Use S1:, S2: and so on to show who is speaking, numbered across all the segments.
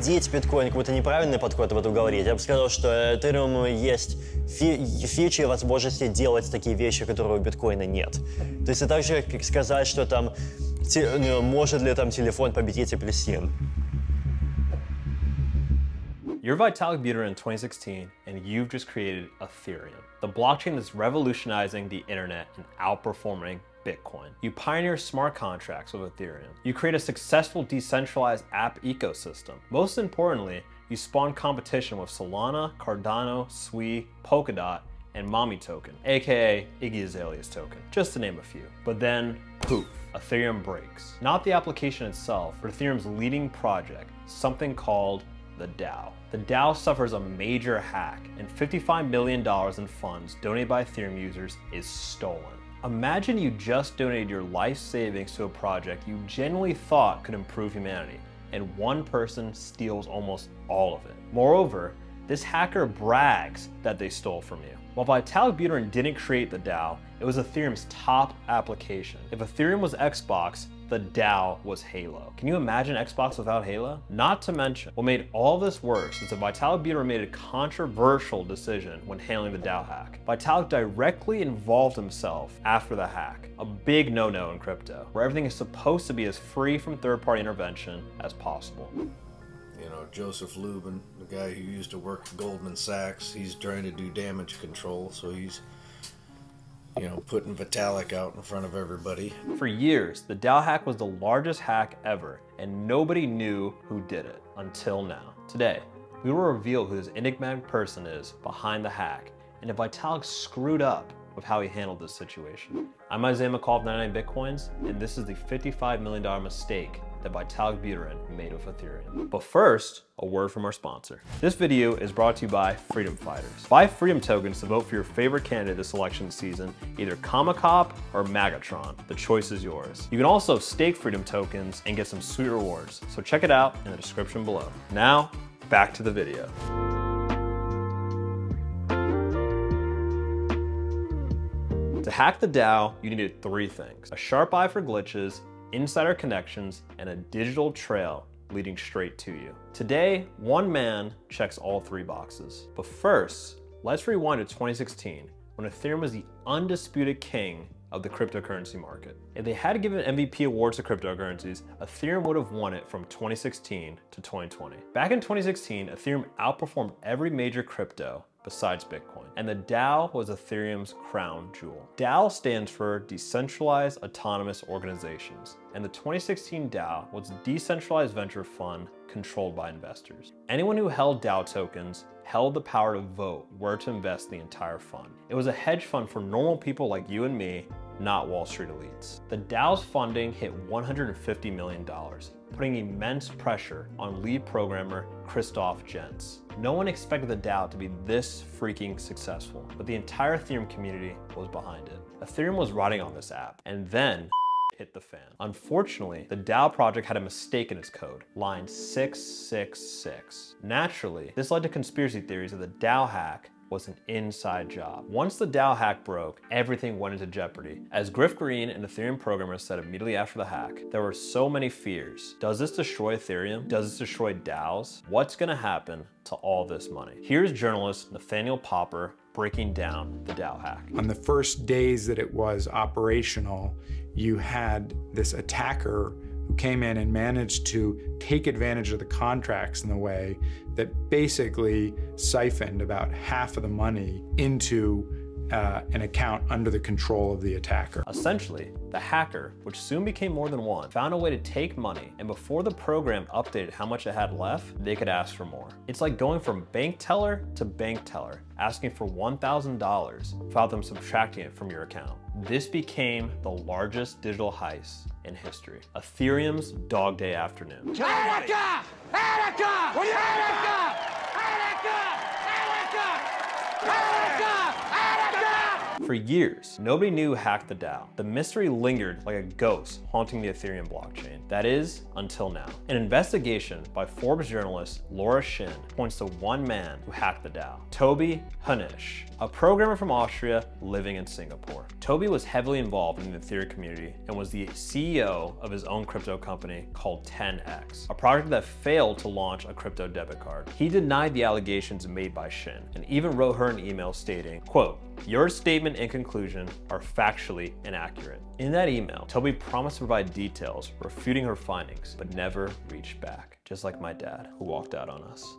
S1: победить биткоин какой-то неправильный подход в этом говорить. Я бы сказал, что Ethereum есть фи фичи и возможности делать такие вещи, которые у биткоина нет. То есть это так же, как сказать, что там ну, может ли там телефон победить апельсин.
S2: You're Vitalik Buterin in 2016, and you've just created Ethereum, the blockchain that's revolutionizing the internet and outperforming Bitcoin. You pioneer smart contracts with Ethereum. You create a successful decentralized app ecosystem. Most importantly, you spawn competition with Solana, Cardano, Sui, Polkadot, and Mommy token, aka Iggy Azalea's token, just to name a few. But then, poof, Ethereum breaks. Not the application itself, but Ethereum's leading project, something called the DAO. The DAO suffers a major hack, and $55 million in funds donated by Ethereum users is stolen. Imagine you just donated your life savings to a project you genuinely thought could improve humanity, and one person steals almost all of it. Moreover, this hacker brags that they stole from you. While Vitalik Buterin didn't create the DAO, it was Ethereum's top application. If Ethereum was Xbox, the DAO was Halo. Can you imagine Xbox without Halo? Not to mention, what made all this worse is that Vitalik Buterin made a controversial decision when handling the DAO hack. Vitalik directly involved himself after the hack, a big no-no in crypto, where everything is supposed to be as free from third-party intervention as possible.
S3: You know, Joseph Lubin, the guy who used to work at Goldman Sachs, he's trying to do damage control, so he's you know, putting Vitalik out in front of everybody.
S2: For years, the DAO hack was the largest hack ever, and nobody knew who did it until now. Today, we will reveal who this enigmatic person is behind the hack, and if Vitalik screwed up with how he handled this situation. I'm Isaiah McCall of 99 Bitcoins, and this is the $55 million mistake that Vitalik Buterin made with Ethereum. But first, a word from our sponsor. This video is brought to you by Freedom Fighters. Buy Freedom tokens to vote for your favorite candidate this election season, either Comicop or Magatron. The choice is yours. You can also stake Freedom tokens and get some sweet rewards, so check it out in the description below. Now, back to the video. To hack the DAO, you needed three things. A sharp eye for glitches, insider connections, and a digital trail leading straight to you. Today, one man checks all three boxes. But first, let's rewind to 2016 when Ethereum was the undisputed king of the cryptocurrency market. If they had given MVP awards to cryptocurrencies, Ethereum would have won it from 2016 to 2020. Back in 2016, Ethereum outperformed every major crypto besides Bitcoin. And the DAO was Ethereum's crown jewel. DAO stands for Decentralized Autonomous Organizations, and the 2016 DAO was a decentralized venture fund controlled by investors. Anyone who held DAO tokens held the power to vote where to invest the entire fund. It was a hedge fund for normal people like you and me, not Wall Street elites. The DAO's funding hit $150 million, putting immense pressure on lead programmer Christoph Jentzsch. No one expected the DAO to be this freaking successful, but the entire Ethereum community was behind it. Ethereum was riding on this app, and then hit the fan. Unfortunately, the DAO project had a mistake in its code, line 666. Naturally, this led to conspiracy theories of the DAO hack was an inside job. Once the DAO hack broke, everything went into jeopardy. As Griff Green, an Ethereum programmer, said immediately after the hack, there were so many fears. Does this destroy Ethereum? Does this destroy DAOs? What's gonna happen to all this money? Here's journalist Nathaniel Popper breaking down the DAO hack.
S4: On the first days that it was operational, you had this attacker who came in and managed to take advantage of the contracts in a way that basically siphoned about half of the money into uh, an account under the control of the attacker.
S2: Essentially, the hacker, which soon became more than one, found a way to take money, and before the program updated how much it had left, they could ask for more. It's like going from bank teller to bank teller, asking for $1,000 without them subtracting it from your account. This became the largest digital heist in history. Ethereum's Dog Day Afternoon. Attica! Attica! Attica! Attica! Attica! Attica! For years, nobody knew who hacked the DAO. The mystery lingered like a ghost haunting the Ethereum blockchain. That is, until now. An investigation by Forbes journalist Laura Shin points to one man who hacked the DAO, Toby Hoenisch, a programmer from Austria living in Singapore. Toby was heavily involved in the Ethereum community and was the CEO of his own crypto company called 10x, a project that failed to launch a crypto debit card. He denied the allegations made by Shin and even wrote her an email stating, quote, your statement and conclusion are factually inaccurate. In that email, Toby promised to provide details refuting her findings, but never reached back, just like my dad, who walked out on us.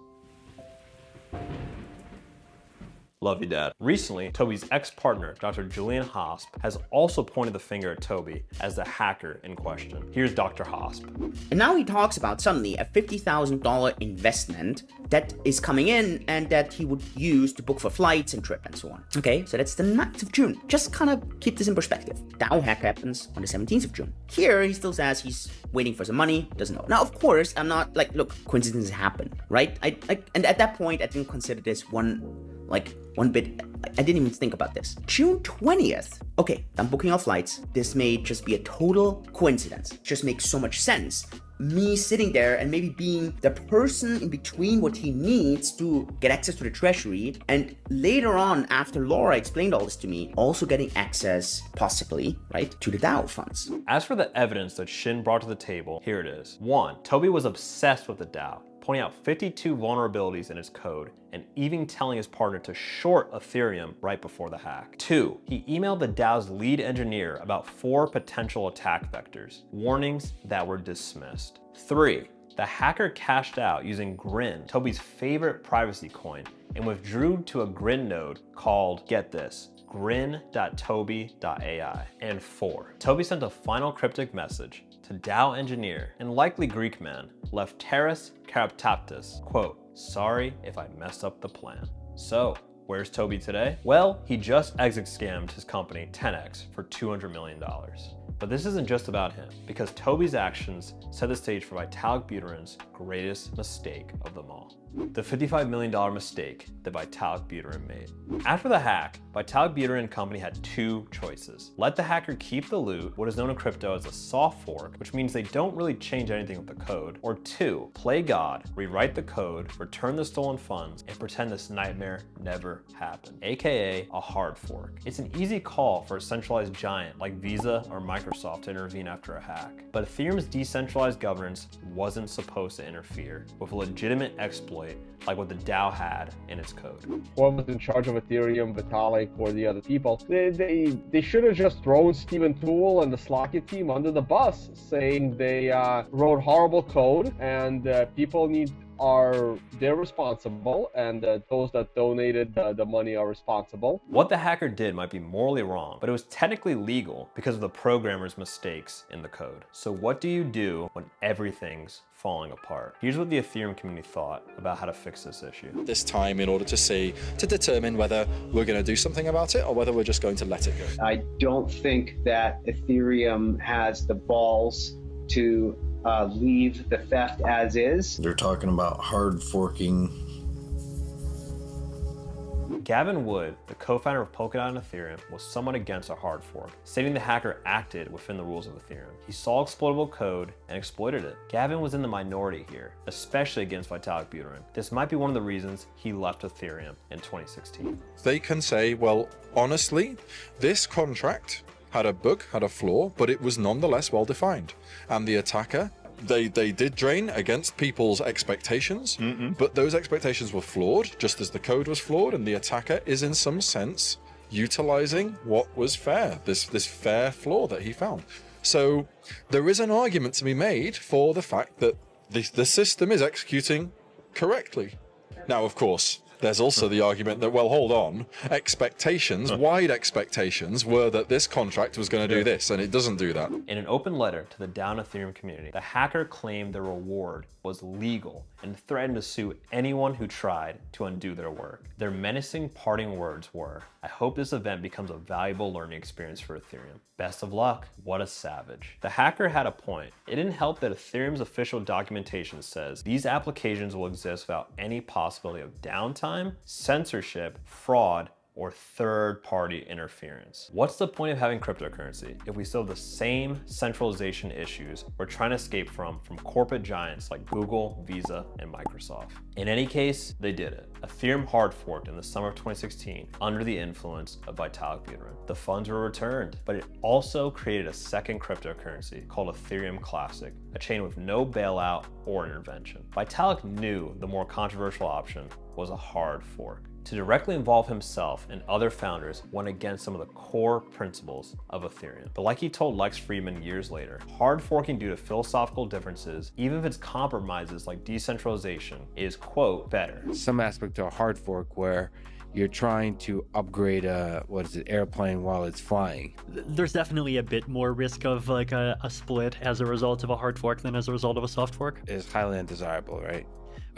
S2: Love you, Dad. Recently, Toby's ex-partner, Dr. Julian Hosp, has also pointed the finger at Toby as the hacker in question. Here's Dr. Hosp.
S5: And now he talks about suddenly a $50,000 investment that is coming in and that he would use to book for flights and trip and so on. Okay, so that's the 9th of June. Just kind of keep this in perspective. DAO hack happens on the 17th of June. Here, he still says he's waiting for some money, doesn't know. Now, of course, I'm not like, look, coincidences happen, right? I, I and at that point, I didn't consider this one like one bit I didn't even think about this. June 20th. Okay, I'm booking all flights. This may just be a total coincidence. Just makes so much sense. Me sitting there and maybe being the person in between what he needs to get access to the treasury, and later on, after Laura explained all this to me, also getting access, possibly, right, to the DAO funds.
S2: As for the evidence that Shin brought to the table, here it is. One, Toby was obsessed with the DAO pointing out 52 vulnerabilities in his code and even telling his partner to short Ethereum right before the hack. Two, he emailed the DAO's lead engineer about four potential attack vectors, warnings that were dismissed. Three, the hacker cashed out using Grin, Toby's favorite privacy coin, and withdrew to a Grin node called, get this, grin.toby.ai. And four, Toby sent a final cryptic message to DAO engineer and likely Greek man Lefteris Karapetsas, quote, sorry if I messed up the plan. So, where's Toby today? Well, he just exit scammed his company 10x for $200 million. But this isn't just about him, because Toby's actions set the stage for Vitalik Buterin's greatest mistake of them all the $55 million mistake that Vitalik Buterin made. After the hack, Vitalik Buterin and Company had two choices. Let the hacker keep the loot, what is known in crypto as a soft fork, which means they don't really change anything with the code. Or two, play God, rewrite the code, return the stolen funds, and pretend this nightmare never happened, aka a hard fork. It's an easy call for a centralized giant like Visa or Microsoft to intervene after a hack. But Ethereum's decentralized governance wasn't supposed to interfere with a legitimate exploit like what the DAO had in its code.
S6: What was in charge of Ethereum, Vitalik, or the other people? They they, they should have just thrown Stephan Tual and the Slock.it team under the bus, saying they uh, wrote horrible code and uh, people need are they're responsible and uh, those that donated uh, the money are responsible.
S2: What the hacker did might be morally wrong, but it was technically legal because of the programmer's mistakes in the code. So what do you do when everything's falling apart? Here's what the Ethereum community thought about how to fix this issue.
S7: This time in order to see, to determine whether we're going to do something about it or whether we're just going to let it go.
S8: I don't think that Ethereum has the balls to uh, leave the theft as is.
S3: They're talking about hard forking.
S2: Gavin Wood, the co-founder of Polkadot and Ethereum, was somewhat against a hard fork, stating the hacker acted within the rules of Ethereum. He saw exploitable code and exploited it. Gavin was in the minority here, especially against Vitalik Buterin. This might be one of the reasons he left Ethereum in 2016.
S7: They can say, well, honestly, this contract had a bug, had a flaw, but it was nonetheless well defined. And the attacker, they they did drain against people's expectations, mm but those expectations were flawed, just as the code was flawed, and the attacker is in some sense utilizing what was fair, this this fair flaw that he found. So there is an argument to be made for the fact that the, the system is executing correctly. Now, of course, there's also the argument that, well, hold on, expectations, wide expectations, were that this contract was going to do this, and it doesn't do that.
S2: In an open letter to the DAO Ethereum community, the hacker claimed the reward was legal and threatened to sue anyone who tried to undo their work. Their menacing parting words were, I hope this event becomes a valuable learning experience for Ethereum. Best of luck. What a savage. The hacker had a point. It didn't help that Ethereum's official documentation says these applications will exist without any possibility of downtime, censorship, fraud, or third party interference. What's the point of having cryptocurrency if we still have the same centralization issues we're trying to escape from from corporate giants like Google, Visa, and Microsoft? In any case, they did it. Ethereum hard forked in the summer of 2016 under the influence of Vitalik Buterin. The funds were returned, but it also created a second cryptocurrency called Ethereum Classic, a chain with no bailout or intervention. Vitalik knew the more controversial option was a hard fork. To directly involve himself and other founders went against some of the core principles of Ethereum. But like he told Lex Fridman years later, hard forking due to philosophical differences, even if it's compromises like decentralization, is quote, better.
S9: Some aspect to a hard fork where you're trying to upgrade a what is it airplane while it's flying
S10: there's definitely a bit more risk of like a, a, split as a result of a hard fork than as a result of a soft fork
S9: is highly undesirable right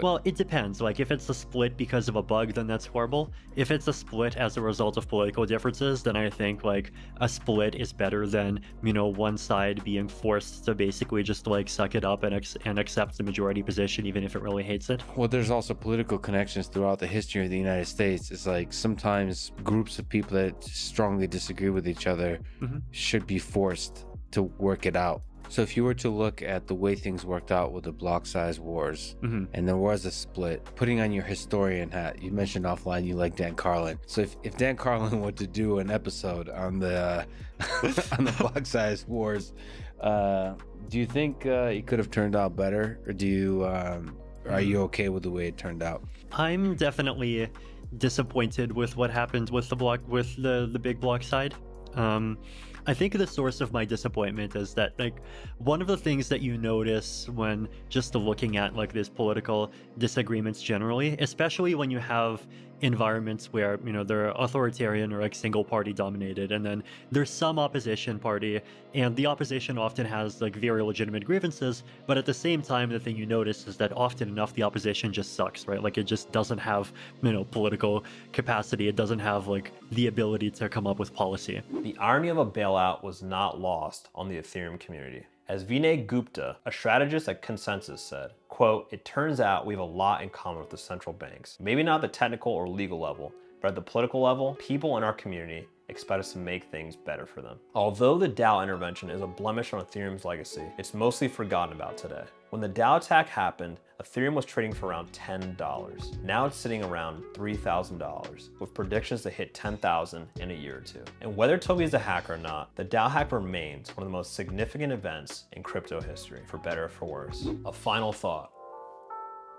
S10: well, it depends. Like, if it's a split because of a bug, then that's horrible. If it's a split as a result of political differences, then I think, like, a split is better than, you know, one side being forced to basically just, like, suck it up and, ex- and accept the majority position, even if it really hates it.
S9: Well, there's also political connections throughout the history of the United States. It's like sometimes groups of people that strongly disagree with each other mm-hmm. should be forced to work it out so if you were to look at the way things worked out with the block size wars, mm-hmm. and there was a split, putting on your historian hat, you mentioned offline you like Dan Carlin. So if, if Dan Carlin were to do an episode on the uh, on the block size wars, uh, do you think uh, it could have turned out better, or do you um, are you mm. okay with the way it turned out?
S10: I'm definitely disappointed with what happened with the block with the the big block side. Um, I think the source of my disappointment is that like one of the things that you notice when just looking at like these political disagreements generally, especially when you have environments where you know they're authoritarian or like single party dominated and then there's some opposition party and the opposition often has like very legitimate grievances but at the same time the thing you notice is that often enough the opposition just sucks right? Like it just doesn't have you know political capacity. It doesn't have like the ability to come up with policy.
S2: The irony of a bailout was not lost on the ethereum community as Vinay Gupta, a strategist at ConsenSys said, quote, it turns out we have a lot in common with the central banks. Maybe not the technical or legal level, but at the political level, people in our community expect us to make things better for them. Although the DAO intervention is a blemish on Ethereum's legacy, it's mostly forgotten about today. When the DAO attack happened, Ethereum was trading for around $10. Now it's sitting around $3,000, with predictions to hit 10,000 in a year or two. And whether Toby is a hacker or not, the DAO hack remains one of the most significant events in crypto history, for better or for worse. A final thought.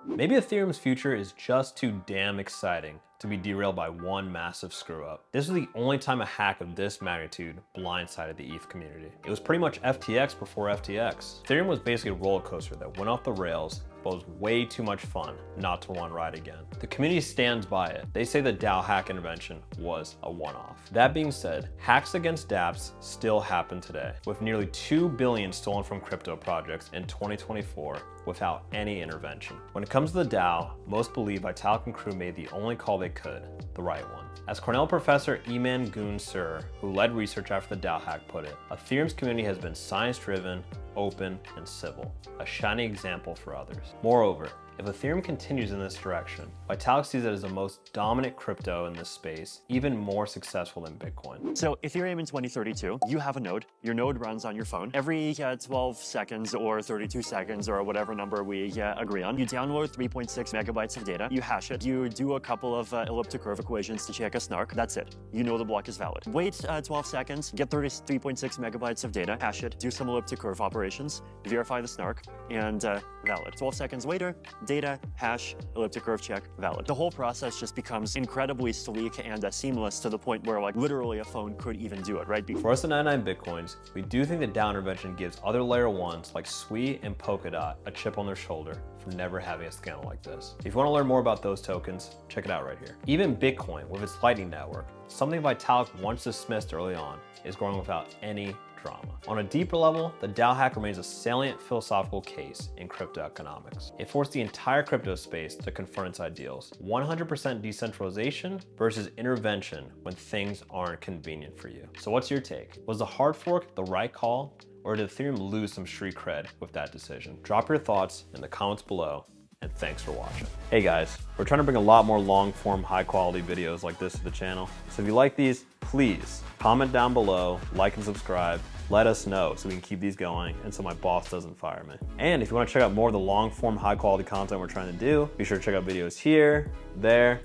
S2: Maybe Ethereum's future is just too damn exciting to be derailed by one massive screw up. This was the only time a hack of this magnitude blindsided the ETH community. It was pretty much FTX before FTX. Ethereum was basically a roller coaster that went off the rails was way too much fun not to want to ride again. The community stands by it. They say the DAO hack intervention was a one-off. That being said, hacks against dApps still happen today, with nearly 2 billion stolen from crypto projects in 2024 without any intervention. When it comes to the DAO, most believe Vitalik and crew made the only call they could, the right one. As Cornell professor Gun Sirer, who led research after the DAO hack put it, Ethereum's community has been science-driven, open, and civil, a shining example for others. Moreover, if Ethereum continues in this direction, Vitalik sees it as the most dominant crypto in this space, even more successful than Bitcoin.
S10: So Ethereum in 2032, you have a node. Your node runs on your phone. Every uh, 12 seconds or 32 seconds or whatever number we uh, agree on, you download 3.6 megabytes of data, you hash it, you do a couple of uh, elliptic curve equations to check a snark. That's it. You know the block is valid. Wait uh, 12 seconds, get 33.6 megabytes of data, hash it, do some elliptic curve operations, verify the snark, and uh, valid. 12 seconds later, data, hash, elliptic curve check, valid. The whole process just becomes incredibly sleek and uh, seamless to the point where like literally a phone could even do it, right?
S2: For us to 99 Bitcoins, we do think the DAO intervention gives other layer ones like Sui and Polkadot a chip on their shoulder for never having a scandal like this. If you want to learn more about those tokens, check it out right here. Even Bitcoin with its Lightning Network, something Vitalik once dismissed early on, is growing without any drama. On a deeper level, the DAO hack remains a salient philosophical case in crypto economics. It forced the entire crypto space to confront its ideals. 100% decentralization versus intervention when things aren't convenient for you. So what's your take? Was the hard fork the right call? Or did Ethereum lose some street cred with that decision? Drop your thoughts in the comments below and thanks for watching. Hey guys, we're trying to bring a lot more long form, high quality videos like this to the channel. So if you like these, please comment down below, like and subscribe, let us know so we can keep these going and so my boss doesn't fire me. And if you want to check out more of the long form, high quality content we're trying to do, be sure to check out videos here, there.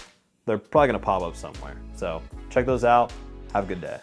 S2: They're probably gonna pop up somewhere. So check those out. Have a good day.